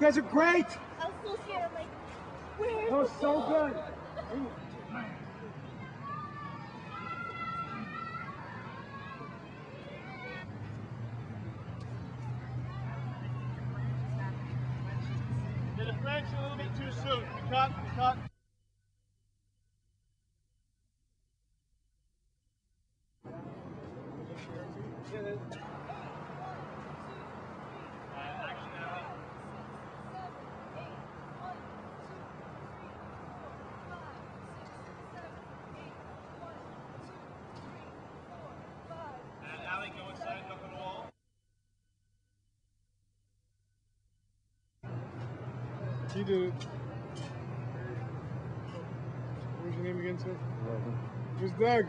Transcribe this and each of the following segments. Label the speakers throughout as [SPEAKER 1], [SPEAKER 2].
[SPEAKER 1] guys are great.
[SPEAKER 2] I was so scared. I'm like, where?
[SPEAKER 1] That was so good.
[SPEAKER 3] Did a French a little bit too soon. Cut, cut.
[SPEAKER 1] You did it. What's your name again, sir? Who's Doug?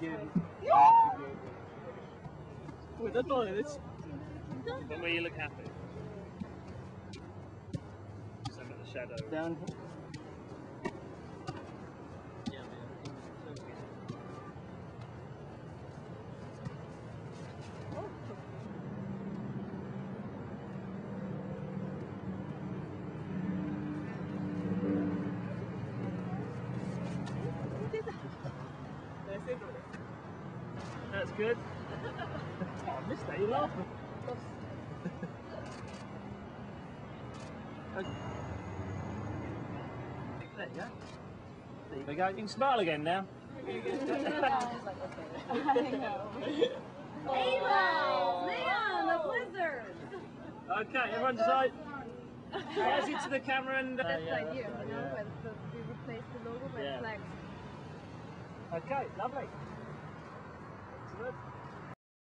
[SPEAKER 3] Wait, that's all it is. One way you look happy. Some of the shadow.
[SPEAKER 4] Down.
[SPEAKER 3] That's good. oh, I missed that. You're laughing. There you go. There you go. You can smile again now.
[SPEAKER 2] Ava! Man, the blizzard!
[SPEAKER 3] Okay, everyone decide. Guys into the camera and. Uh,
[SPEAKER 5] That's the idea, you know, when the, we replace the logo by
[SPEAKER 3] Yeah.
[SPEAKER 5] flags.
[SPEAKER 3] okay, lovely. Let's